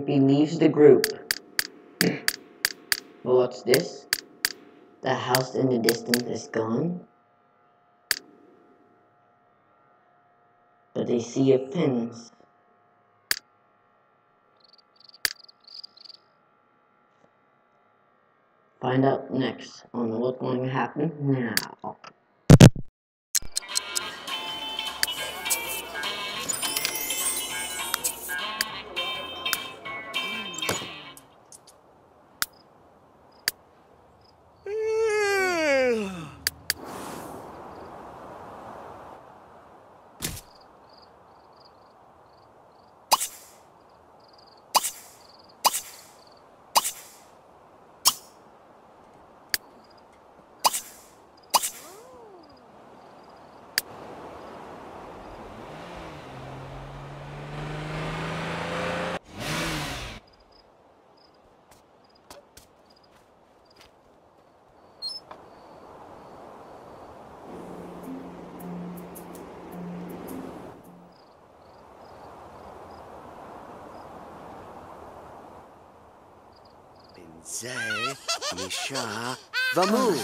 Drippy leaves the group. Well, what's this? The house in the distance is gone. But they see a fence. Find out next on what's going to happen now. Binzay, Misha, Vamu.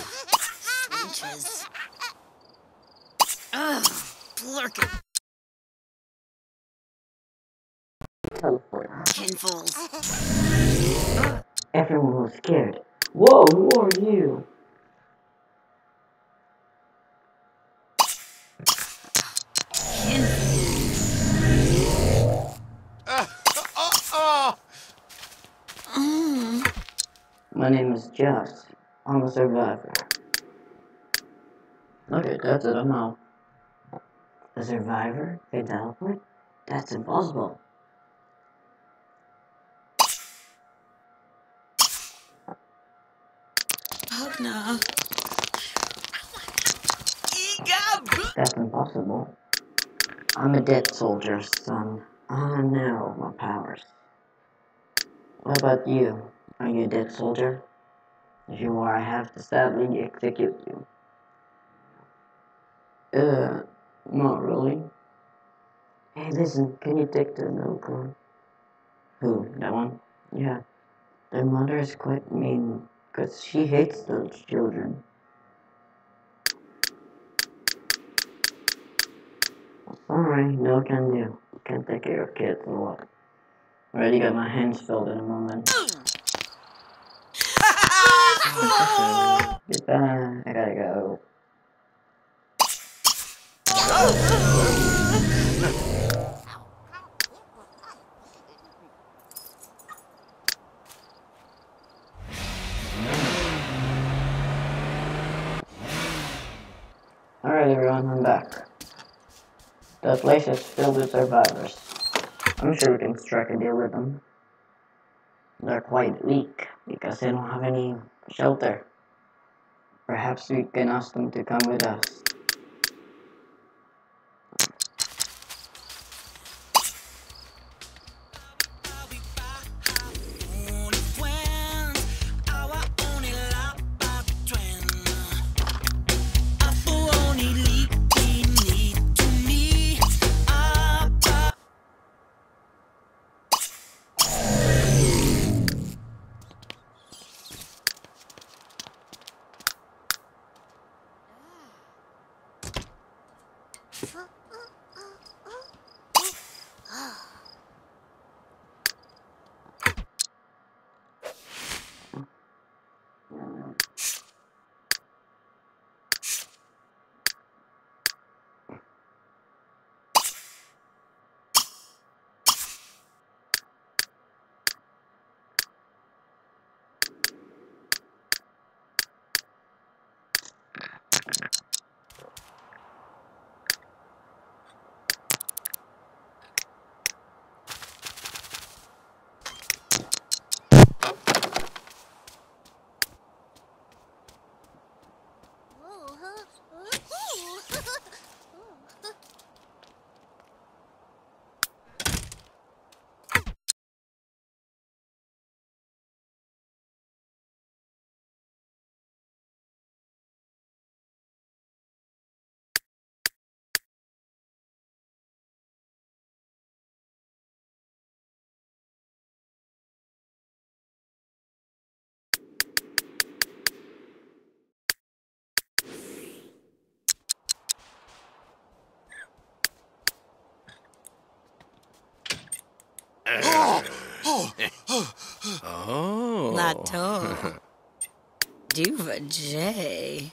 Inches. Ugh, blurkin. Kinfuls. Everyone was scared. Whoa, who are you? My name is Josh. I'm a survivor. Okay, that's it, I'm out. A survivor? They teleport? That's impossible. Pugna. Egab. That's impossible. I'm a dead soldier's son. I know my powers. What about you? Are you a dead soldier? You are, I have to sadly execute you. Uh, not really. Hey, listen, can you take the milk cone? Who? That one? Yeah. Their mother is quite mean, because she hates those children. Sorry, no can do. Can't take care of kids a lot. Already got my hands filled in a moment. Goodbye, um, I gotta go. Alright everyone, I'm back. The place is filled with survivors. I'm sure we can strike a deal with them. They're quite weak because they don't have any shelter. Perhaps we can ask them to come with us. Oh. Lato. Duva J.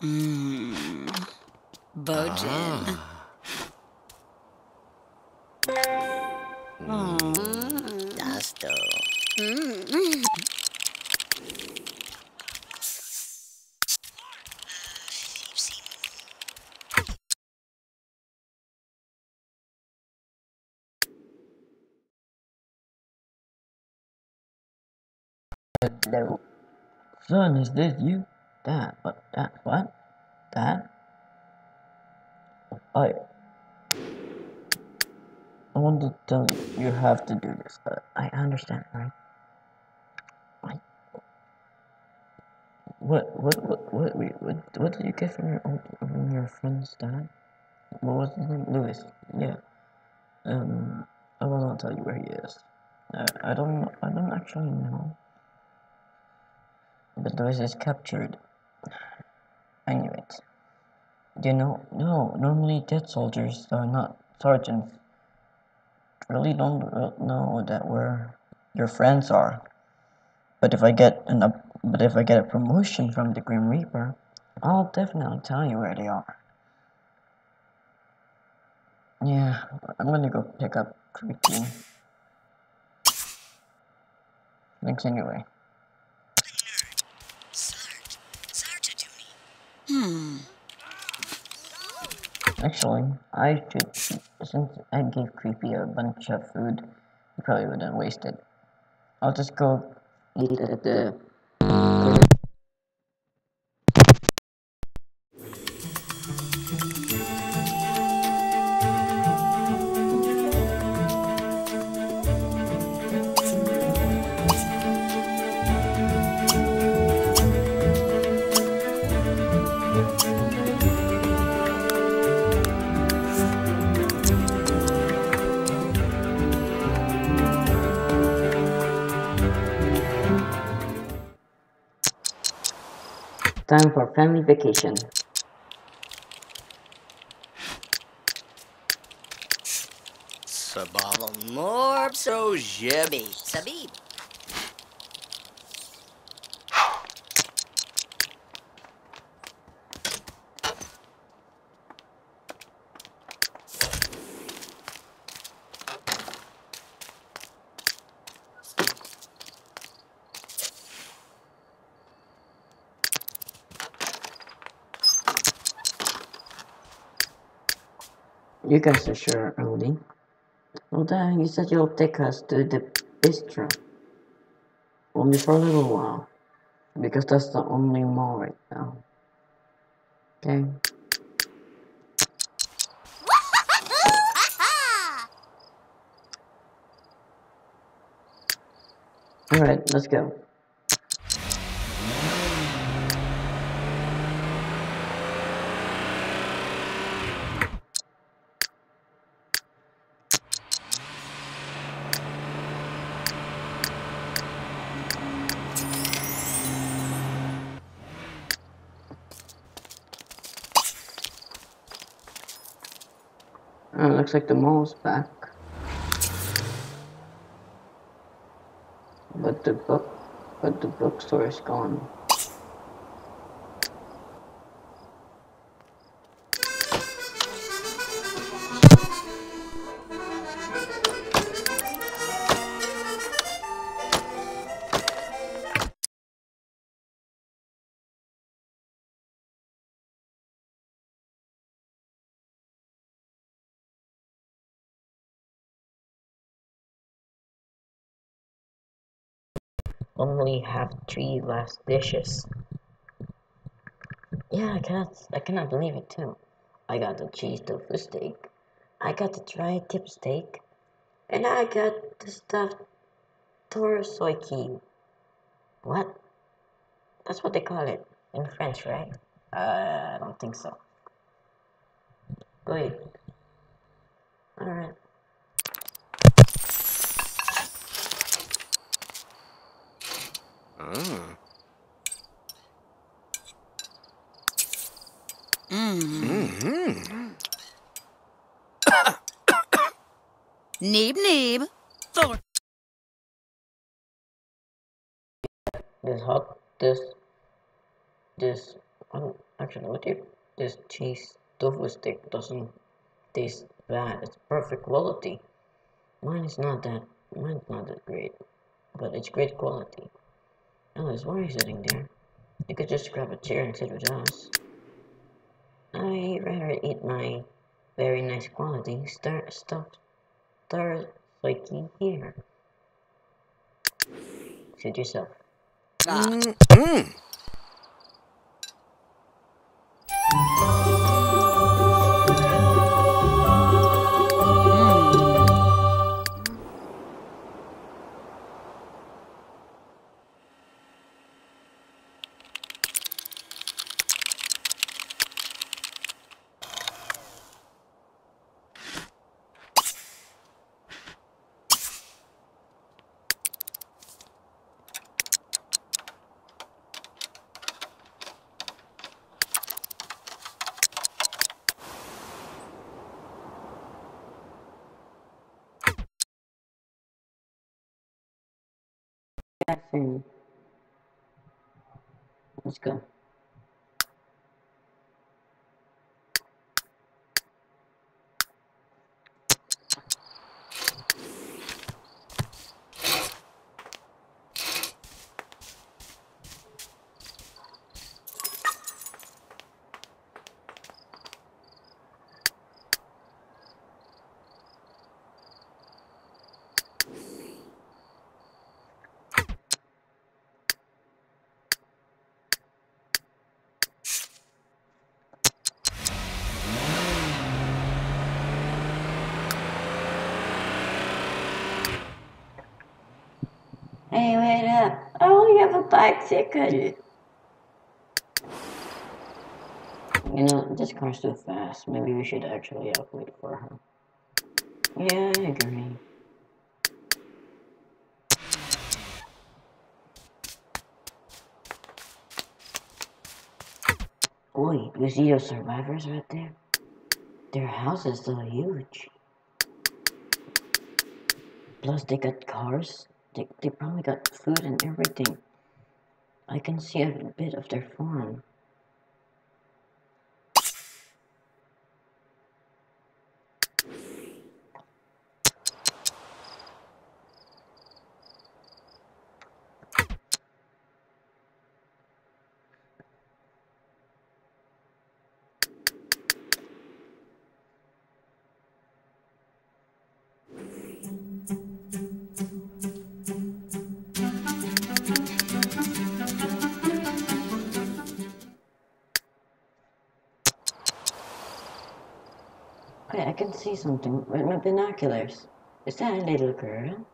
Mmm. Bojin. Dasto. Hello. Son, is this you? Dad, what? Dad, what? Dad? I... I want to tell you, you have to do this. I understand, right? I... What, what, what, what, wait, what, what did you get from your old, from your friend's dad? What was his name? Lewis. Yeah. Um, I will not tell you where he is. Uh, I don't, I don't actually know. But Lewis is captured. It. You know, no, normally dead soldiers are not sergeants. Really don't know that where your friends are. But if I get an up, but if I get a promotion from the Grim Reaper, I'll definitely tell you where they are. Yeah, I'm gonna go pick up Creepy. Thanks anyway. Hmm. Actually, I should, since I gave Creepy a bunch of food, he probably wouldn't waste it. I'll just go eat at the. Family vacation. Sabal more so jebby. Sabib. You guys are sure early. Well, then, you said you'll take us to the bistro. Only for a little while. Because that's the only mall right now. Okay? Alright, let's go. Oh, looks like the mall's back. But the book, but the bookstore is gone. Only have three last dishes. Yeah, I cannot, I cannot believe it too. I got the cheese tofu steak. I got the dry tip steak. And I got the stuffed torsoiki. What? That's what they call it in French, right? Uh, I don't think so. Wait. Alright. Ah. Mmm. Mm-hmm. Neeb neeb. Thor. This hot, this, this, um, actually, what if this cheese tofu stick doesn't taste bad? It's perfect quality. Mine is not that, mine's not that great, but it's great quality. Why are you sitting there? You could just grab a chair and sit with us. I'd rather eat my very nice quality star stuffed tarsaki here. Suit yourself. Mm-mm. Let's go. Hey, wait up. I only have a bicycle. You know, this car's too fast. Maybe we should actually have wait for her. Yeah, I agree. Boy, you see those survivors right there? Their house is so huge. Plus, they got cars. They, they probably got food and everything. I can see a bit of their farm. Something with my binoculars. Is that a little girl?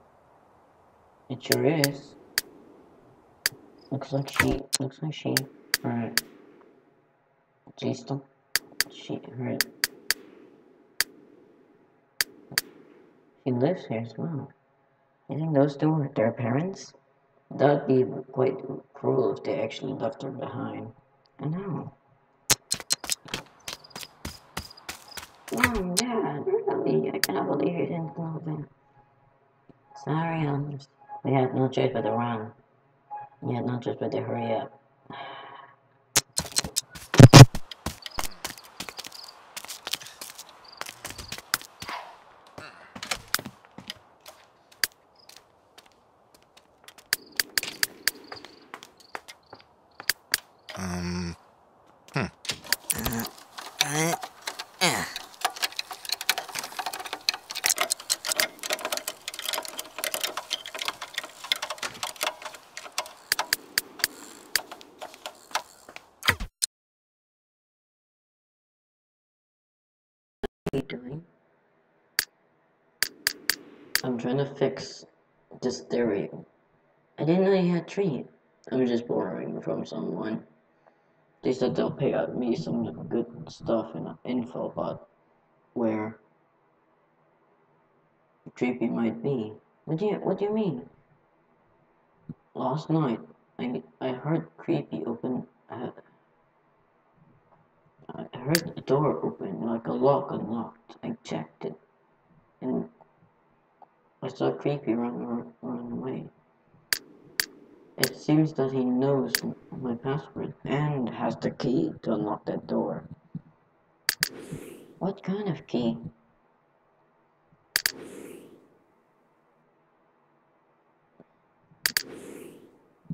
It sure is. Looks like she, looks like she, alright. She's still, she, her, she lives here as well. You think those two are their parents? That'd be quite cruel if they actually left her behind. I know. Mom, Dad, I cannot believe you didn't know that. Sorry, I'm just We had no choice but to run. We had no choice but to hurry up. Um. Uh, uh. What are you doing? I'm trying to fix this stereo. I didn't know you had three. I'm just borrowing from someone. They out me some good stuff and info about where creepy might be. What do you What do you mean? Last night, I I heard creepy open. Uh, I heard the door open, like a lock unlocked. I checked it, and I saw creepy run run away. It seems that he knows my password and has the key to unlock that door. What kind of key?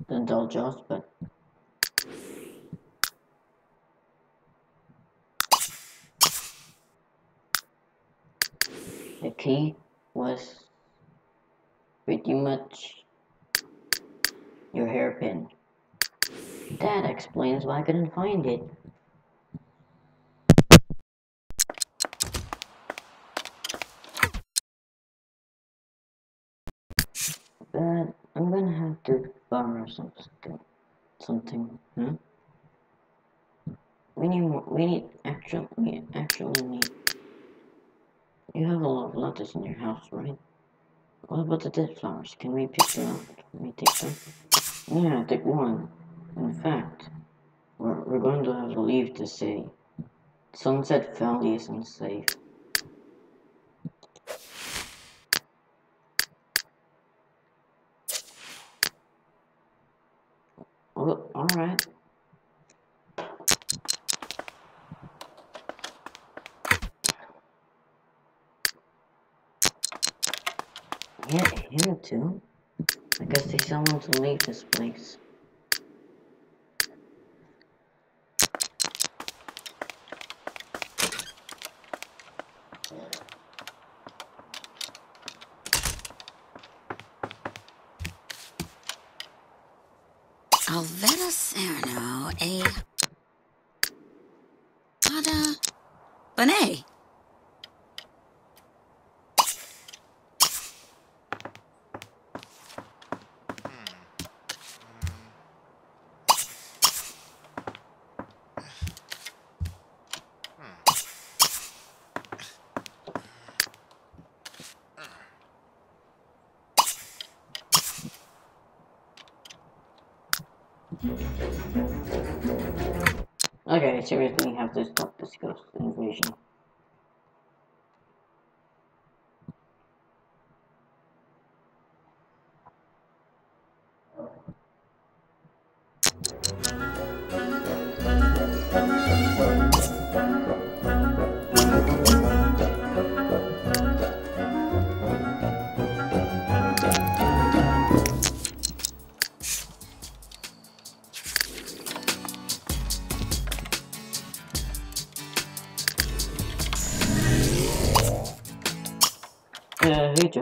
The dull jaws, but the key was pretty much your hairpin. That explains why I couldn't find it. But I'm gonna have to borrow something. Something, huh? We need more, we need actually, we actually need. You have a lot of lettuce in your house, right? What about the dead flowers? Can we pick them up? Can we take them? Yeah, take one. In fact, we're, we're going to have to leave the city. Sunset Valley isn't safe. Oh, alright. Yeah, him too. I guess they still want to leave this place. I seriously have to stop this ghost invasion.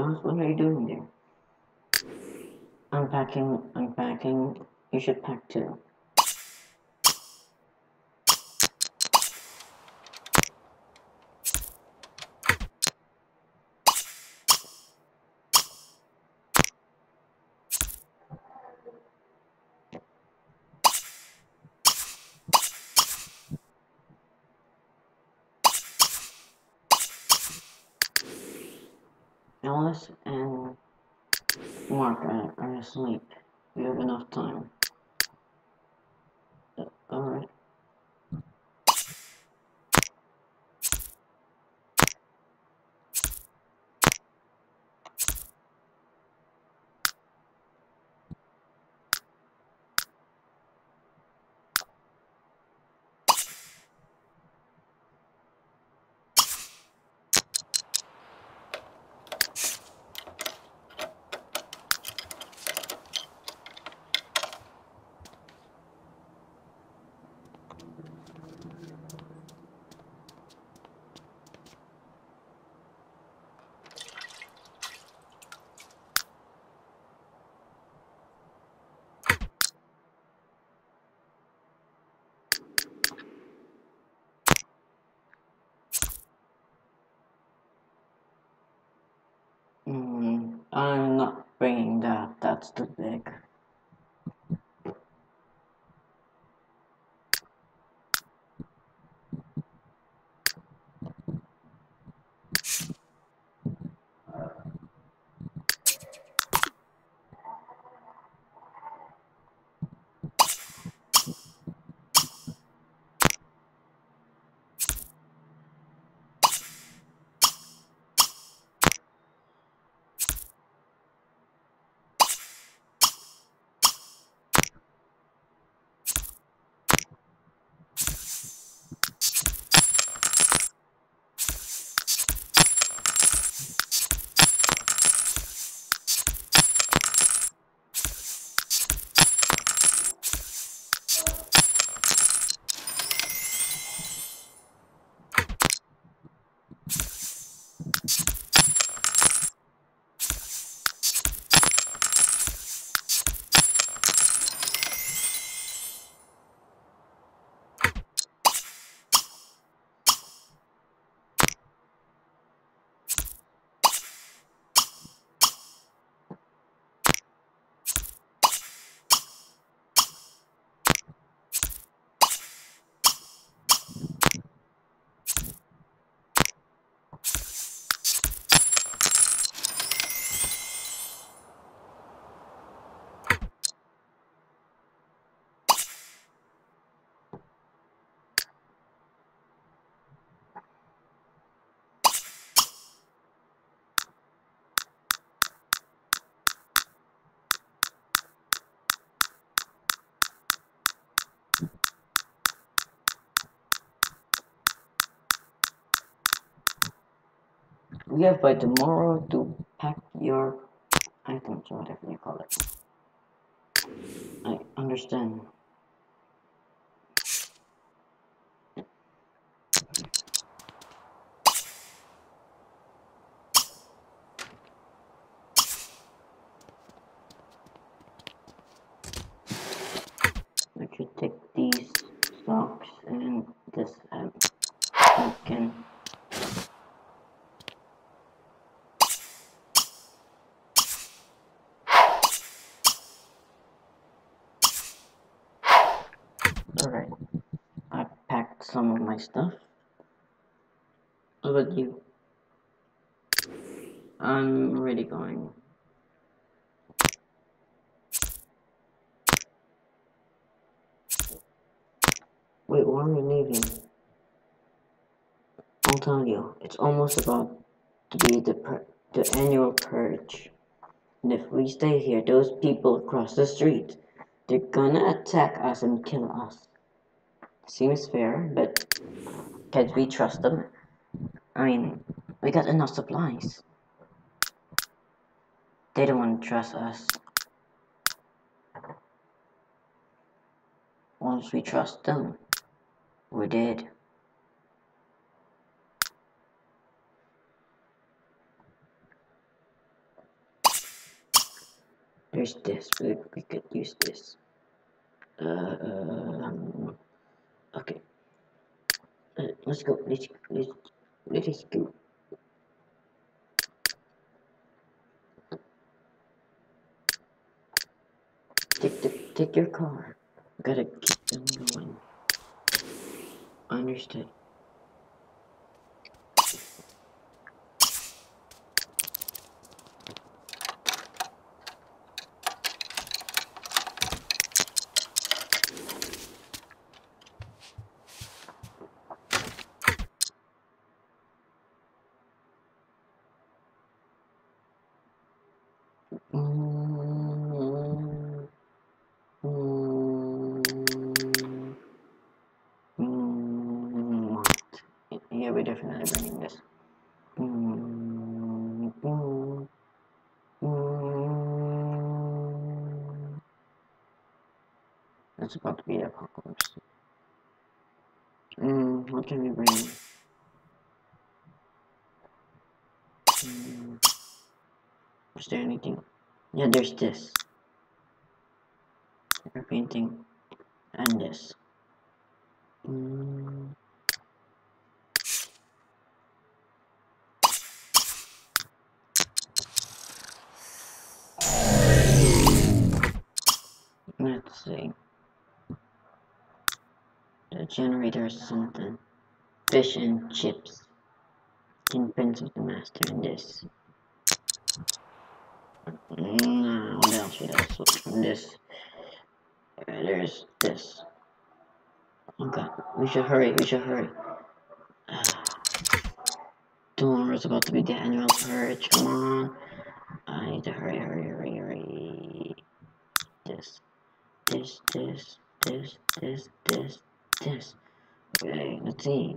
What are you doing there? I'm packing, I'm packing. You should pack too. Alice and Mark are, are asleep. We have enough time. Uh, Mm, I'm not bringing that, that's too big. You have by tomorrow to pack your items or whatever you call it. I understand. I should take these socks and this um, pumpkin. Alright, I packed some of my stuff. How about you? I'm already going. Wait, why are we leaving? I'll tell you, it's almost about to be the the annual purge. And if we stay here, those people across the street, they're gonna attack us and kill us. Seems fair, but can we trust them? I mean, we got enough supplies. They don't want to trust us. Once we trust them, we're dead. There's this. We, we could use this. Um, okay. Uh, let's go. Let's let's let's go. Take the take your car. Gotta keep them going. Understood. there's this. A painting and this. Mm. let's see. The generator is something. Fish and chips. In Prince of the Master in this. Mm, what else? What else? This? There's this. Okay, we should hurry. We should hurry. Uh, tomorrow's about to be the annual purge. Come on. I need to hurry, hurry, hurry, hurry. This, this, this, this, this, this, this. Okay, let's see.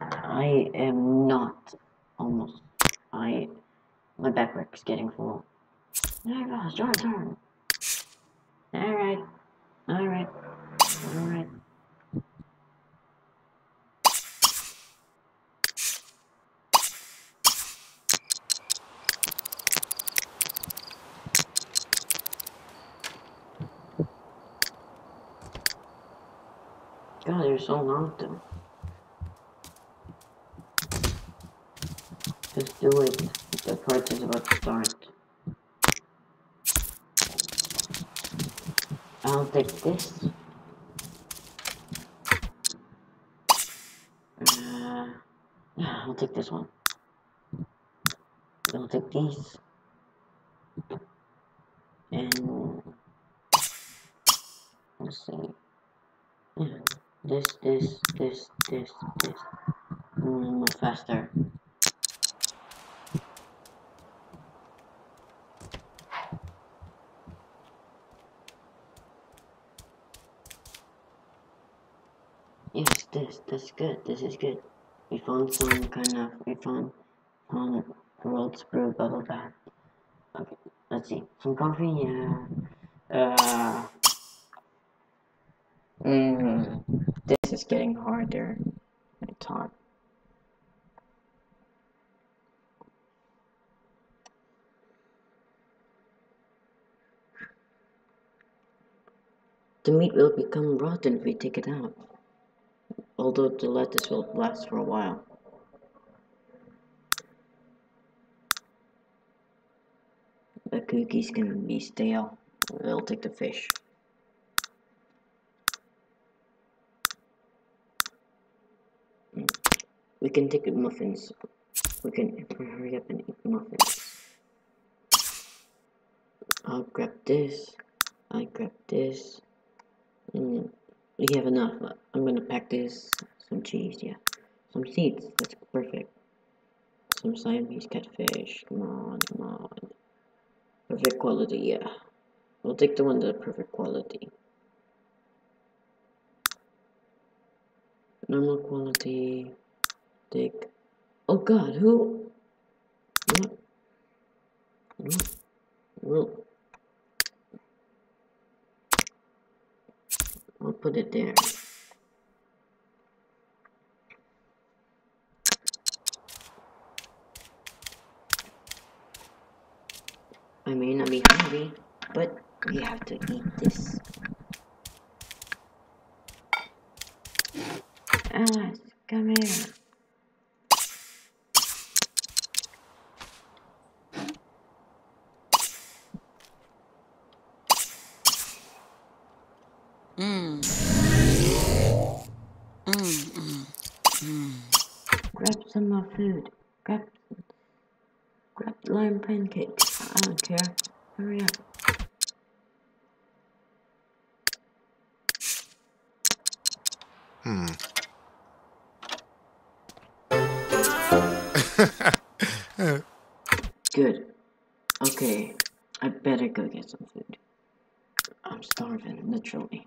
I am not almost. I my backpack's getting full. Oh there goes your turn. Alright. Alright. Alright. God, you're so long. Just do it. The part is about to start. I'll take this. Uh, I'll take this one. I'll take these. And let's see. Yeah, this, this, this, this, this. Move faster. Yes, this, that's good, this is good. We found some kind of, we found, um, world's brew bubble bath. Okay, let's see, some coffee, yeah. Uh, mm, this is getting harder, I thought. The meat will become rotten if we take it out although the lettuce will last for a while. The cookies can be stale. We'll take the fish. We can take the muffins. We can hurry up and eat muffins. I'll grab this. I grab this. Mm, we have enough. I'm gonna pack this. Some cheese, yeah. Some seeds. That's perfect. Some Siamese catfish. Come on, come on. Perfect quality, yeah. We'll take the one that perfect quality. Normal quality. Take. Oh God, who? What? What? Well, put it there. I may not be hungry, but we have to eat this. Alice, come here. Mmm. Mmm, mmm, mmm. Grab some more food. Grab, grab lime pancakes. I don't care. Hurry up. Hmm. Good. Okay, I better go get some food. I'm starving, literally.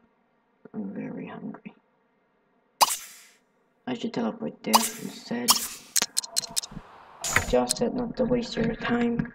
I'm very hungry. I should teleport there instead. Just said not to waste your time.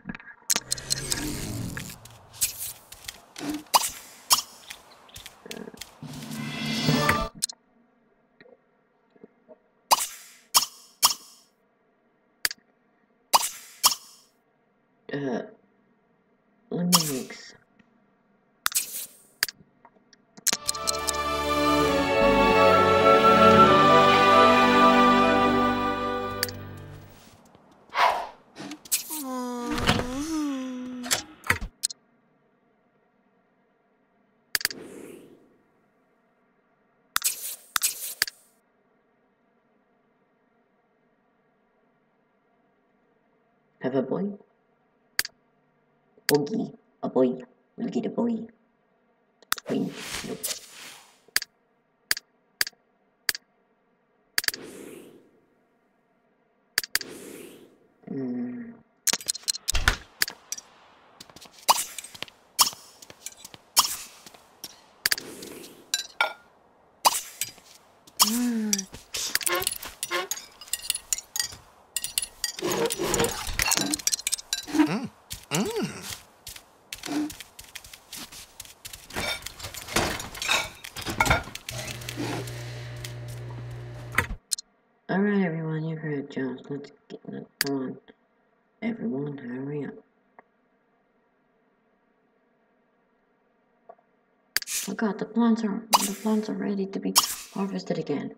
The plants are the plants are ready to be harvested again.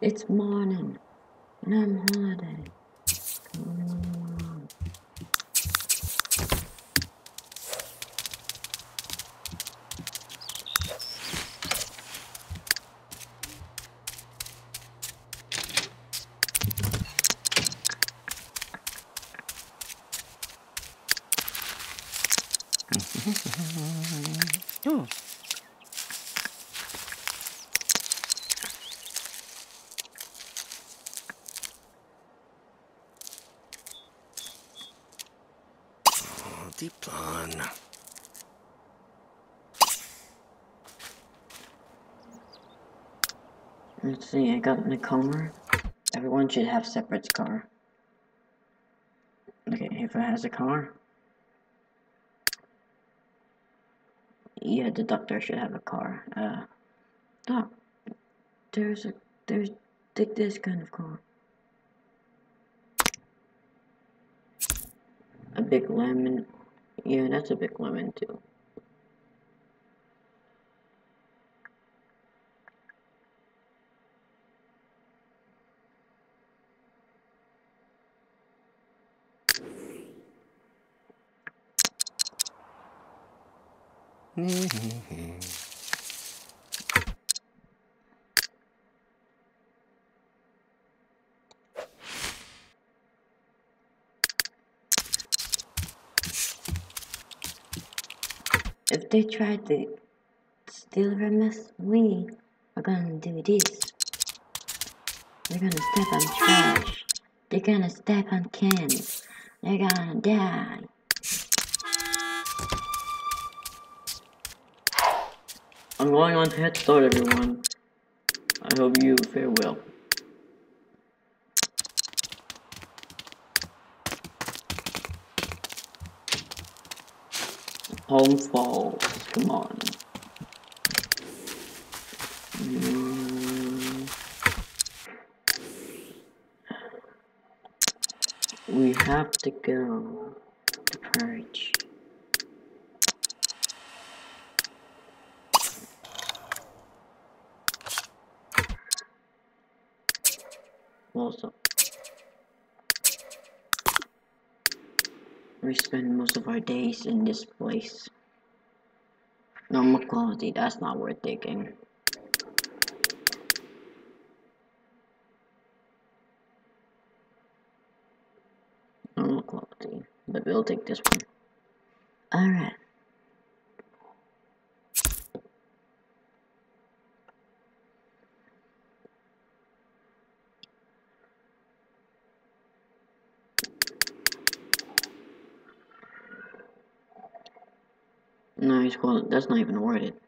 It's morning. And I'm holiday. Come on. Oh, Let's see, I got car. Everyone should have separate car. Okay, if it has a car. Yeah, the doctor should have a car. Uh, doc, there's a, there's, take this kind of car. A big lemon. Yeah, that's a big lemon too. If they try to steal from us, we are gonna do this. They're gonna step on trash. They're gonna step on cans. They're gonna die. I'm going on Head Start, everyone. I hope you fare well. Home Falls, come on. Mm. We have to go to Purge. We spend most of our days in this place. Normal quality, that's not worth taking. Normal quality, but we'll take this one. Alright. No, he's called. That's not even worth it.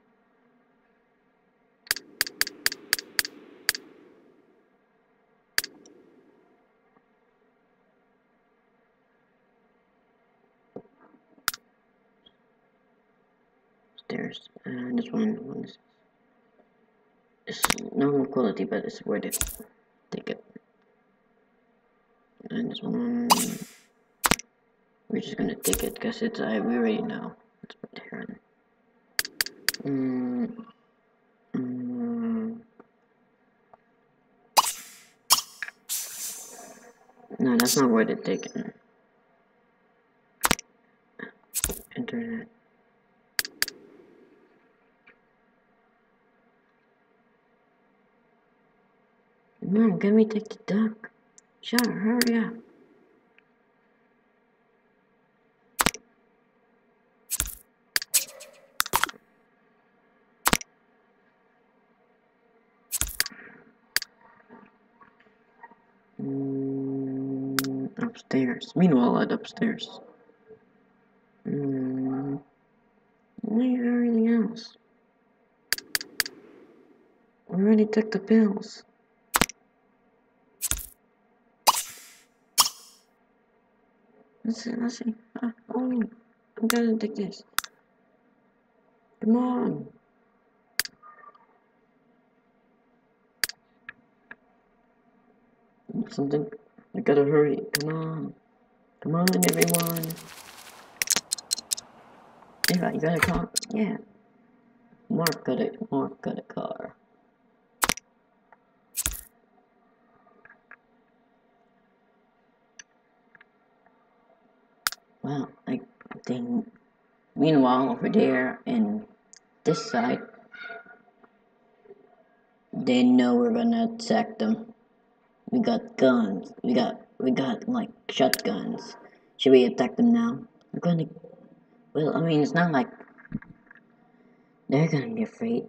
Stairs. And this one, one is normal quality, but it's worth it. Take it. And this one, we're just gonna take it because it's I we already know. Let's put it here. Mm. No, that's not worth it taking. Internet. Mom, can me take the duck? Sure, hurry up. Mm, upstairs. Meanwhile, at upstairs. Mm, leave everything else. We already took the pills. Let's see, let's see. Ah, oh, I'm gonna take this. Come on. Something. I gotta hurry. Come on. Come on, everyone. Eva, you got a car? Yeah. Mark got a Mark got a car. Well, I think. Meanwhile, over there in this side, they know we're gonna attack them. We got guns. We got we got like shotguns. Should we attack them now? We're gonna. Well, I mean, it's not like they're gonna be afraid.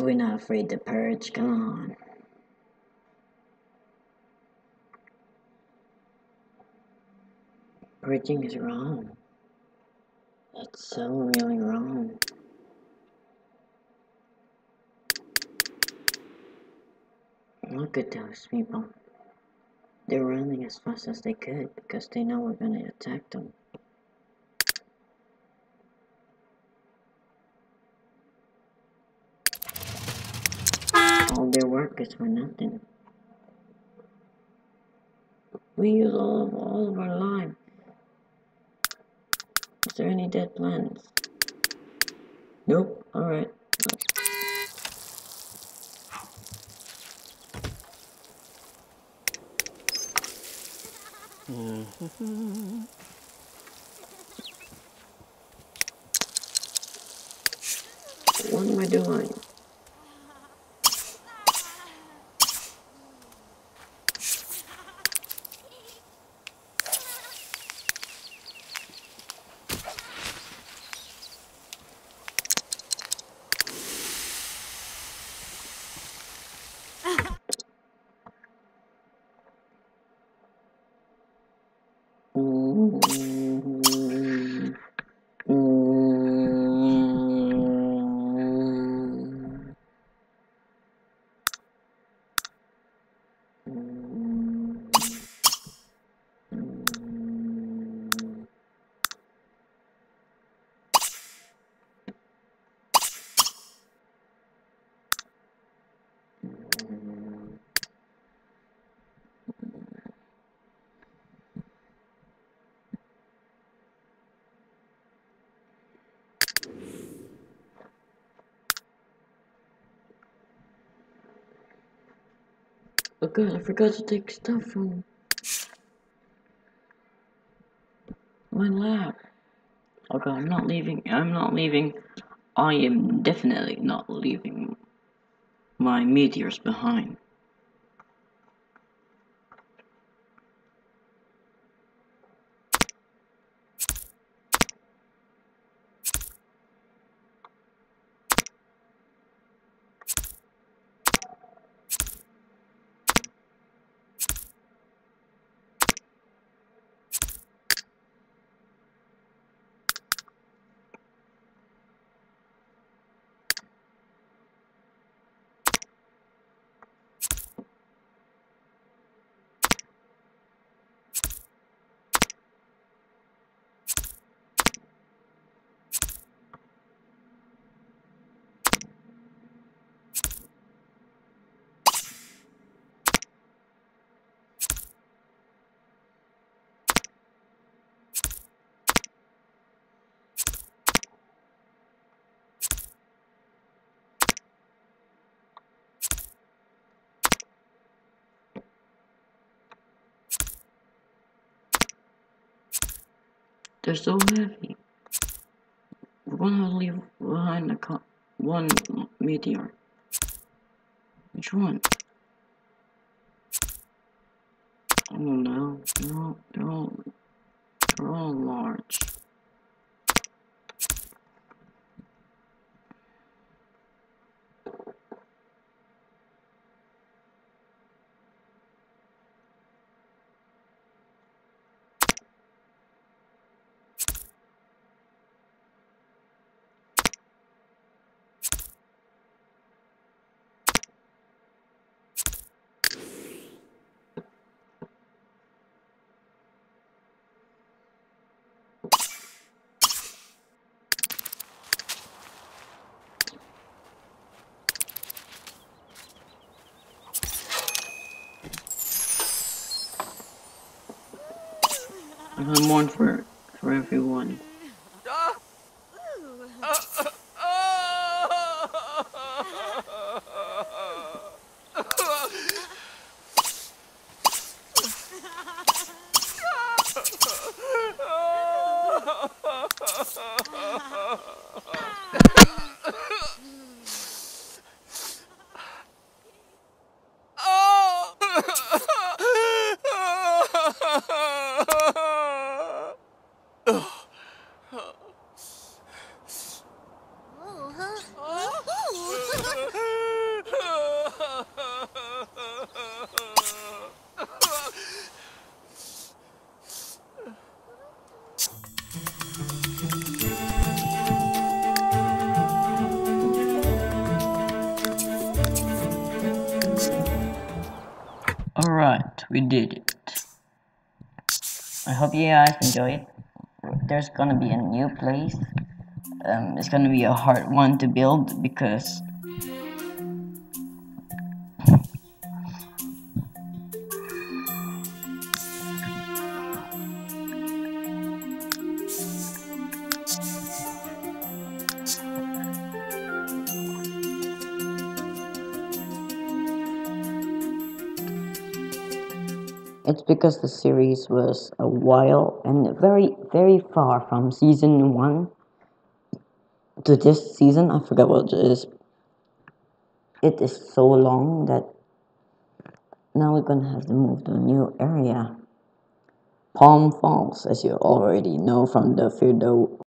We're not afraid to purge. Come on. Purging is wrong. That's so really wrong. Look at those people. They're running as fast as they could because they know we're gonna attack them. All their work is for nothing. We use all of all of our lime. Is there any dead plants? Nope. Alright. What am I doing? Oh god, I forgot to take stuff from my lab. Oh god, I'm not leaving. I'm not leaving. I am definitely not leaving my meteors behind. They're so heavy. We're gonna leave behind a one meteor. Which one? Don't know. They're they're all, they're all large. I can mourn for for everyone. We did it. I hope you guys enjoyed. There's gonna be a new place. Um, it's gonna be a hard one to build because because the series was a while and very, very far from season one to this season. I forgot what it is. It is so long that now we're gonna have to move to a new area. Palm Falls, as you already know from the Firdo